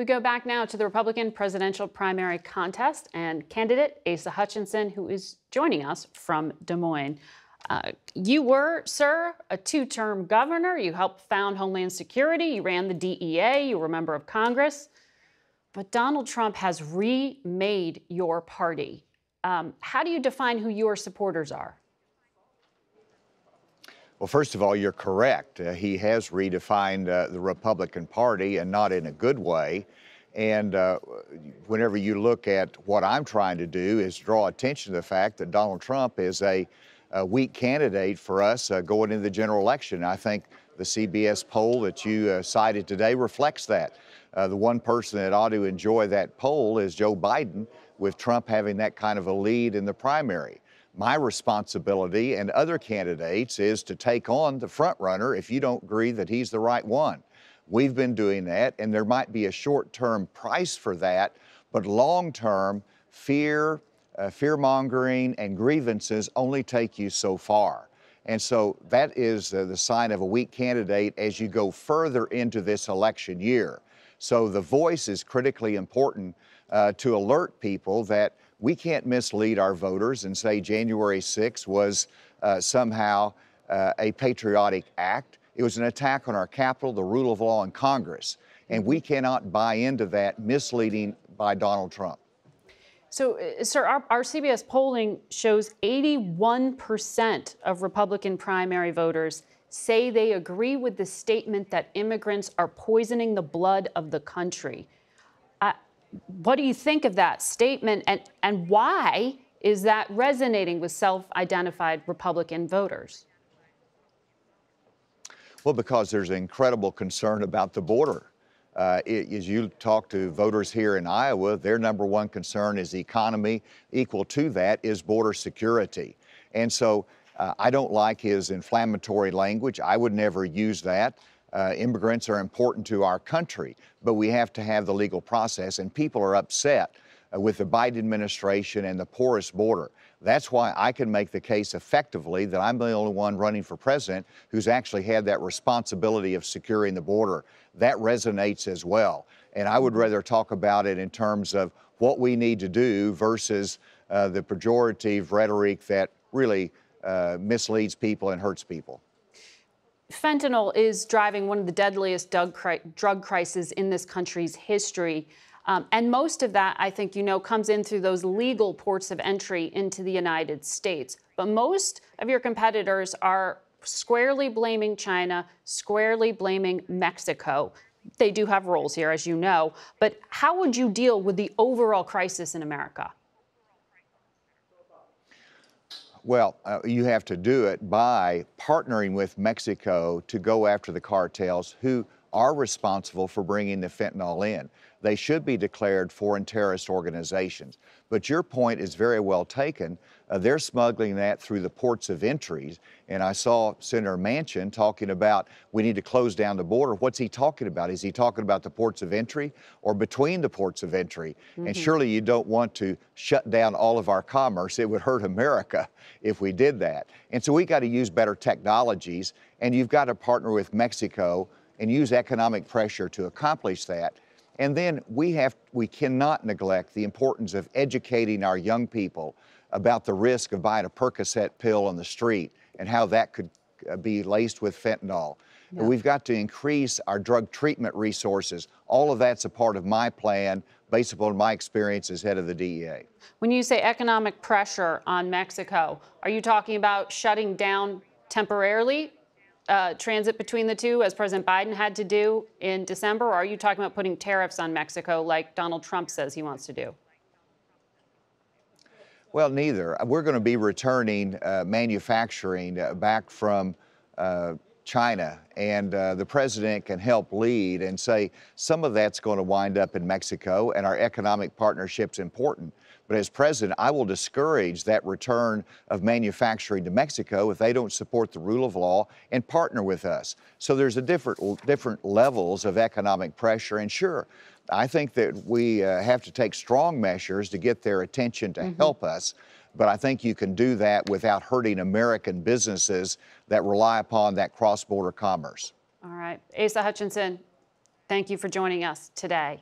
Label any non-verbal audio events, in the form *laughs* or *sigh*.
We go back now to the Republican presidential primary contest and candidate Asa Hutchinson, who is joining us from Des Moines. Uh, you were, sir, a two term governor. You helped found Homeland Security. You ran the DEA. You were a member of Congress. But Donald Trump has remade your party. Um, how do you define who your supporters are? Well, first of all, you're correct. Uh, he has redefined uh, the Republican Party and not in a good way. And uh, whenever you look at what I'm trying to do is draw attention to the fact that Donald Trump is a, a weak candidate for us uh, going into the general election. I think the CBS poll that you uh, cited today reflects that. Uh, the one person that ought to enjoy that poll is Joe Biden, with Trump having that kind of a lead in the primary. My responsibility and other candidates is to take on the front runner if you don't agree that he's the right one. We've been doing that, and there might be a short term price for that, but long term, fear, uh, fear mongering, and grievances only take you so far. And so that is uh, the sign of a weak candidate as you go further into this election year. So the voice is critically important uh, to alert people that we can't mislead our voters and say January 6 was uh, somehow uh, a patriotic act. It was an attack on our Capitol, the rule of law, and Congress. And we cannot buy into that misleading by Donald Trump. So, uh, sir, our, our, CBS polling shows 81% of Republican primary voters say they agree with the statement that immigrants are poisoning the blood of the country. Uh, what do you think of that statement, and, and why is that resonating with self identified Republican voters? Well, because there's incredible concern about the border. Uh, it, as you talk to voters here in Iowa, their number one concern is the economy. Equal to that is border security. And so uh, I don't like his inflammatory language. I would never use that. Uh, immigrants are important to our country, but we have to have the legal process, and people are upset uh, with the Biden administration and the porous border. That's why I can make the case effectively that I'm the only one running for president who's actually had that responsibility of securing the border. That resonates as well. And I would rather talk about it in terms of what we need to do versus uh, the pejorative rhetoric that really uh, misleads people and hurts people. Fentanyl is driving one of the deadliest drug crises in this country's history. Um, and most of that, I think you know, comes in through those legal ports of entry into the United States. But most of your competitors are squarely blaming China, squarely blaming Mexico. They do have roles here, as you know. But how would you deal with the overall crisis in America? Well, uh, you have to do it by partnering with Mexico to go after the cartels who are responsible for bringing the fentanyl in. They should be declared foreign terrorist organizations. But your point is very well taken. Uh, they're smuggling that through the ports of entries. And I saw Senator Manchin talking about we need to close down the border. What's he talking about? Is he talking about the ports of entry or between the ports of entry? Mm-hmm. And surely you don't want to shut down all of our commerce. It would hurt America *laughs* if we did that. And so we got to use better technologies. And you've got to partner with Mexico and use economic pressure to accomplish that. And then we have we cannot neglect the importance of educating our young people about the risk of buying a Percocet pill on the street and how that could uh, be laced with fentanyl. Yeah. We've got to increase our drug treatment resources. All of that's a part of my plan based upon my experience as head of the DEA. When you say economic pressure on Mexico, are you talking about shutting down temporarily uh, transit between the two, as President Biden had to do in December, or are you talking about putting tariffs on Mexico like Donald Trump says he wants to do? Well, neither. We're going to be returning uh, manufacturing uh, back from uh, China, and uh, the president can help lead and say some of that's going to wind up in Mexico, and our economic partnership's important. But as president, I will discourage that return of manufacturing to Mexico if they don't support the rule of law and partner with us. So there's a different different levels of economic pressure, and sure, I think that we uh, have to take strong measures to get their attention to mm-hmm. help us. But I think you can do that without hurting American businesses that rely upon that cross border commerce. All right. Asa Hutchinson, Thank you for joining us today.